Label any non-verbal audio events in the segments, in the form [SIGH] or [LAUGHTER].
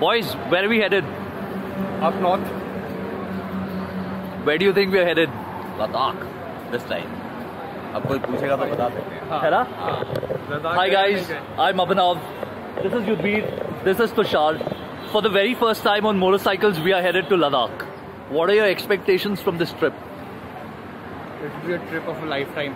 Boys, where are we headed? Up north. Where do you think we are headed? Ladakh this time. अब कोई पूछेगा तो बता सकते हैं है ना? Ladakh Hi गए guys, नहीं गए? I'm Abhinav. This is Yudhvir. This is Tushar. For the very first time on motorcycles, we are headed to Ladakh. What are your expectations from this trip? It will be a trip of a lifetime.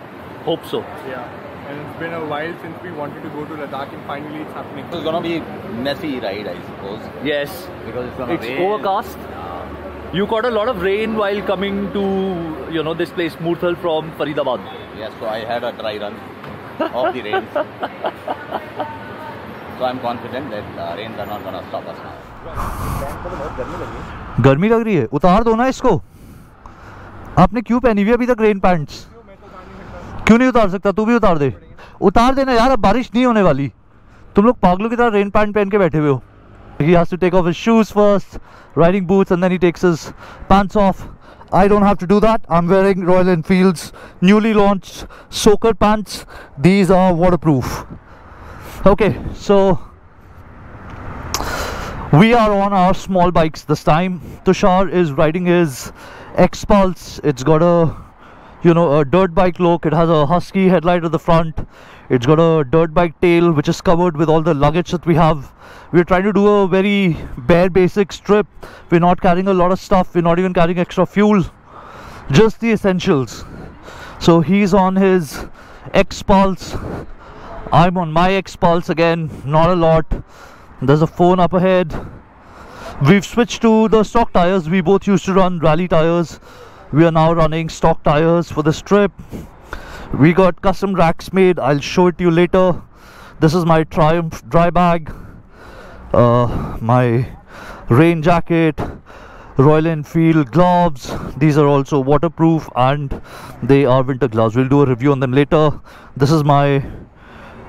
Hope so. Yeah. And it's been a while since we wanted to go to Ladakh and finally it's happening. It's gonna be messy ride, I suppose, Yes. because it's gonna It's rain. overcast. Yeah. You caught a lot of rain while coming to, you know, this place, Murthal from Faridabad. Yes, so I had a dry run of the rains. so I'm confident that uh, rains are not gonna stop us now. गर्मी लग रही है उतार दो ना इसको आपने क्यों पहनी हुई है अभी तक रेन पैंट्स क्यों नहीं उतार सकता? तू भी उतार दे। उतार देना यार, अब बारिश नहीं होने वाली। तुम लोग पागलों की तरह रेन पैंट पहन के बैठे हुए हो। To take off pants newly launched soccer pants these are waterproof okay so we are on our small bikes this time Tushar is riding is Xpulse it's got a you know a dirt bike look. It has a husky headlight at the front. It's got a dirt bike tail which is covered with all the luggage that we have. We're trying to do a very bare basics trip. We're not carrying a lot of stuff. We're not even carrying extra fuel. Just the essentials. So he's on his X Pulse. I'm on my X Pulse again. Not a lot. There's a phone up ahead. We've switched to the stock tires. We both used to run rally tires. We are now running stock tires for this trip. We got custom racks made. I'll show it to you later. This is my Triumph dry bag. Uh, my rain jacket. Royal Enfield gloves. These are also waterproof and they are winter gloves. We'll do a review on them later. This is my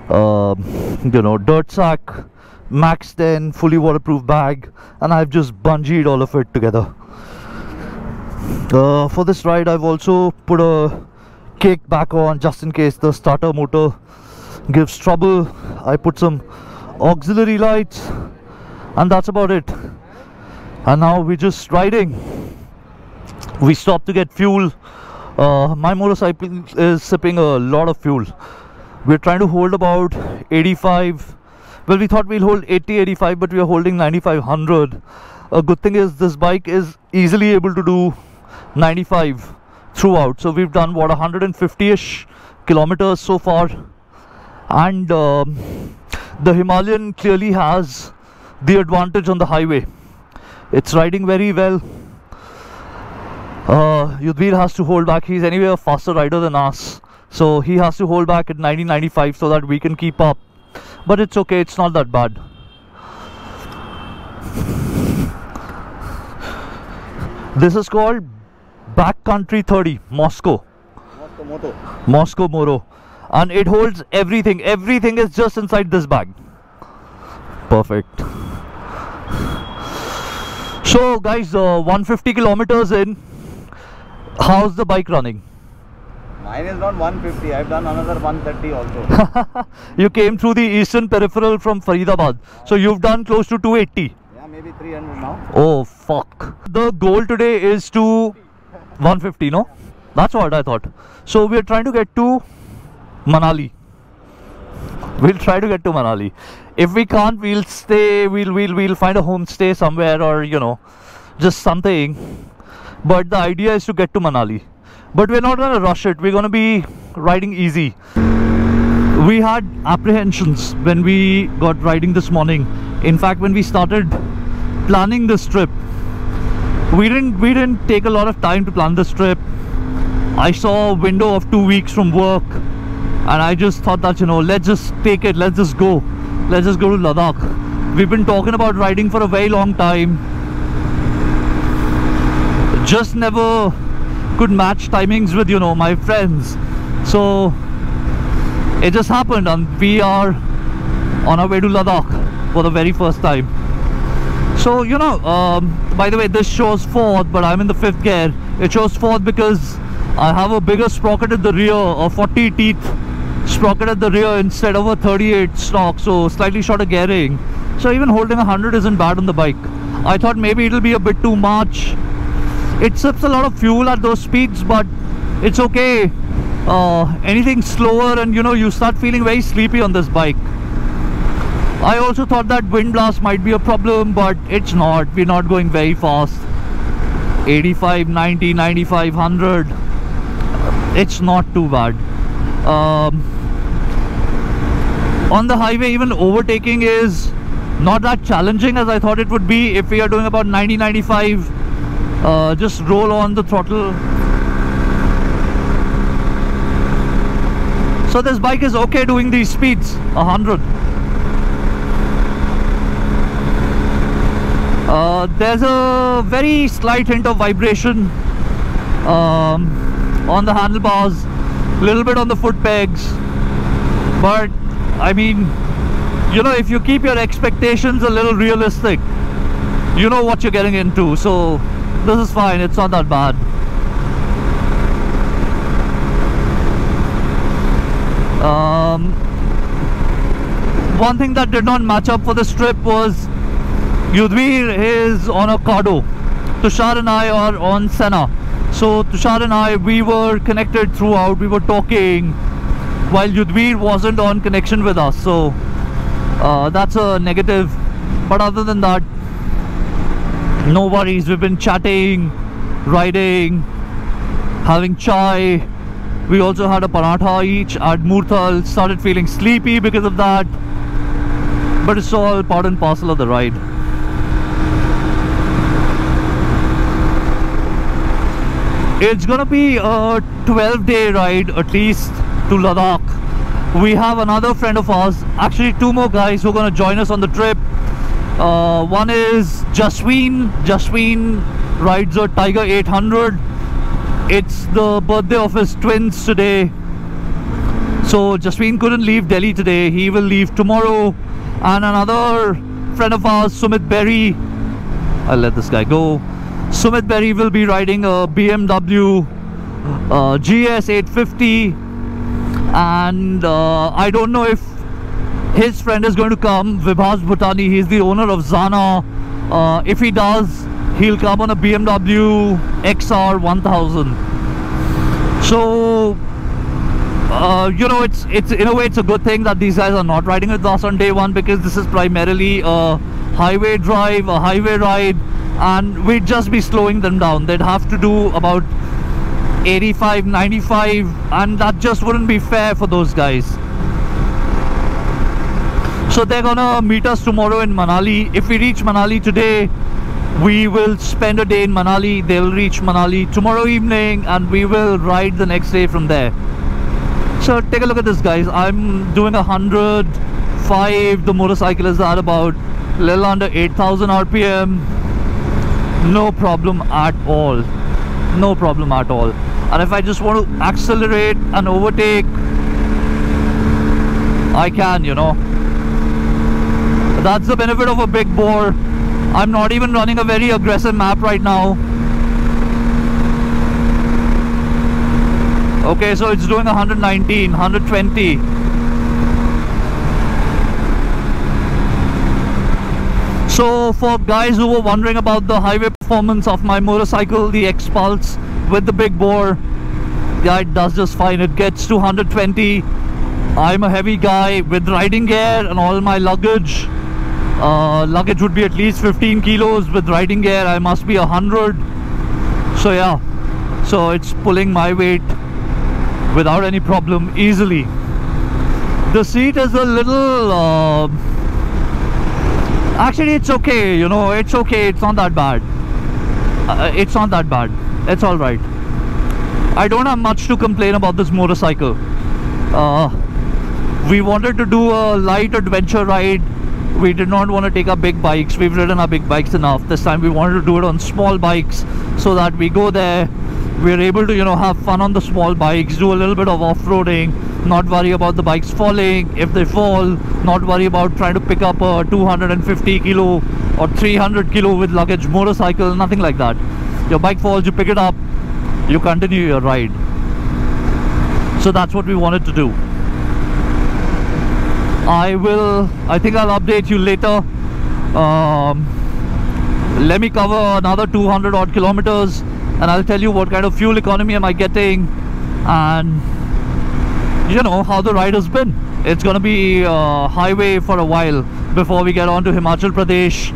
um, you know DirtSack max 10 fully waterproof bag and i've just bungeed all of it together uh, for this ride i've also put a cake back on just in case the starter motor gives trouble. I put some auxiliary lights and that's about it. And now we're just riding. We stopped to get fuel. Uh, my motorcycle is sipping a lot of fuel. We're trying to hold about 85 well we thought we'll hold 80 85 but we are holding 9500 a good thing is this bike is easily able to do 95 throughout. So we've done what 150ish kilometers so far. And um, the himalayan clearly has the advantage on the highway. It's riding very well. Uh, Yudhvir has to hold back. He's anyway a faster rider than us. So he has to hold back at 90 95 so that we can keep up. But it's okay. It's not that bad. This is called backcountry 30 mosko Mosko Moto. mosko moro and it holds everything everything is just inside this bag perfect so guys uh, 150 kilometers in how's the bike running Mine is not 150. I've done another 130 also. [LAUGHS] you came through the eastern peripheral from Faridabad. So you've done close to 280. yeah, maybe 300 now. Oh fuck. The goal today is to 150, no? That's what I thought. So we're trying to get to Manali. We'll try to get to Manali. If we can't, we'll stay. We'll we'll we'll find a homestay somewhere, or you know, just something. But the idea is to get to Manali. But we're not gonna rush it. We're gonna be riding easy. We had apprehensions when we got riding this morning. In fact, when we started planning this trip, we didn't we didn't take a lot of time to plan this trip. I saw a window of two weeks from work, and I just thought that you know let's just take it, let's just go, let's just go to Ladakh. We've been talking about riding for a very long time. Just never could match timings with you know my friends, so it just happened, and we are on our way to Ladakh for the very first time. So you know, um, by the way, this shows fourth, but I'm in the fifth gear. It shows fourth because I have a bigger sprocket at the rear, a 40 teeth sprocket at the rear instead of a 38 stock, so slightly shorter gearing. So even holding 100 isn't bad on the bike. I thought maybe it'll be a bit too much. It sips a lot of fuel at those speeds, but it's okay. Uh, anything slower and you know you start feeling very sleepy on this bike. I also thought that wind blast might be a problem, but it's not. We're not going very fast. 85, 90, 95, 100. It's not too bad. Um, on the highway, even overtaking is not that challenging as I thought it would be. If we are doing about 90, 95, uh, just roll on the throttle. So this bike is okay doing these speeds, 100. Uh, there's a very slight hint of vibration um, on the handlebars, a little bit on the foot pegs, but I mean, you know, if you keep your expectations a little realistic, you know what you're getting into. So this is fine. It's not that bad. Um, one thing that did not match up for this trip was Yudhvir is on a Cardo. Tushar and I are on Sena. So Tushar and I, we were connected throughout. We were talking while Yudhvir wasn't on connection with us. So uh, that's a negative. But other than that, no worries. We've been chatting, riding, having chai. We also had a paratha each at Murthal. Started feeling sleepy because of that. But it's all part and parcel of the ride. It's gonna be a 12 day ride at least to Ladakh. We have another friend of ours, actually two more guys who are gonna join us on the trip. Uh, one is Jasveen. Jasveen rides a Tiger 800. It's the birthday of his twins today. So Jasveen couldn't leave Delhi today. He will leave tomorrow. And another friend of ours, Sumit Berry. I'll let this guy go. Sumit Berry will be riding a BMW uh, GS 850 and uh, I don't know if his friend is going to come Vibhas Bhutani. He's the owner of Zana. Uh, if he does he'll come on a BMW XR 1000 so uh, you know it's it's in a way it's a good thing that these guys are not riding with us on day one because this is primarily a highway drive a highway ride and we'd just be slowing them down. They'd have to do about 85 95 and that just wouldn't be fair for those guys. So they're gonna meet us tomorrow in Manali. If we reach Manali today we will spend a day in Manali. They'll reach Manali tomorrow evening and we will ride the next day from there. So take a look at this guys. I'm doing a hundred five. The motorcycle is at about little under 8000 rpm no problem at all. No problem at all. And if I just want to accelerate and overtake I can you know. That's the benefit of a big bore. I'm not even running a very aggressive map right now. Okay so it's doing 119 120 So for guys who were wondering about the highway performance of my motorcycle, the X-Pulse with the big bore, yeah, it does just fine. It gets to 120. I'm a heavy guy with riding gear and all my luggage. Uh, luggage would be at least 15 kilos. With riding gear, I must be 100. So yeah, so it's pulling my weight without any problem easily. The seat is a little... Uh, actually it's okay you know it's okay it's not that bad. Uh, it's not that bad. It's all right. I don't have much to complain about this motorcycle. Uh, we wanted to do a light adventure ride. We did not want to take our big bikes. We've ridden our big bikes enough. This time we wanted to do it on small bikes so that we go there we're able to you know have fun on the small bikes do a little bit of off-roading not worry about the bikes falling. If they fall not worry about trying to pick up a 250 kilo or 300 kilo with luggage motorcycle nothing like that. Your bike falls you pick it up you continue your ride. So that's what we wanted to do. I will I think I'll update you later. Um, let me cover another 200 odd kilometers and I'll tell you what kind of fuel economy am I getting and you know how the ride has been. It's gonna be uh, highway for a while before we get on to Himachal Pradesh